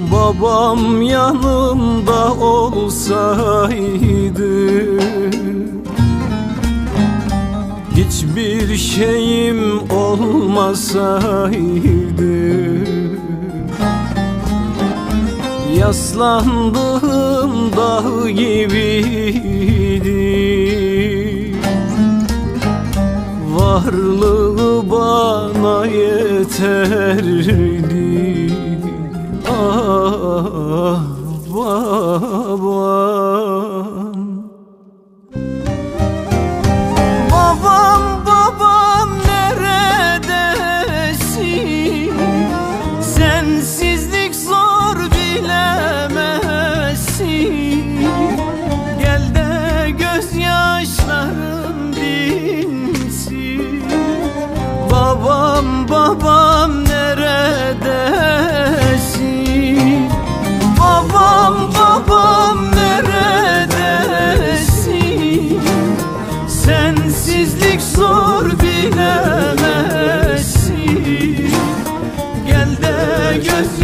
Babam yanımda olsaydı Hiçbir şeyim olmasaydı. Yaslandığım dağ gibiydi. Varlığı bana yeterdi babam Babam babam neredesin? Sensizlik zor bilemezsin. Gel de gözyaşlarım dinsin. Babam babam zor bilemezsin Gel de göz